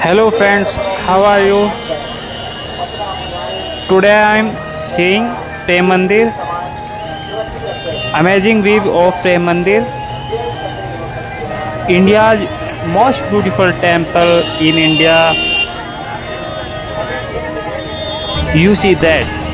hello friends how are you today i am seeing prem mandir amazing view of prem mandir india's most beautiful temple in india you see that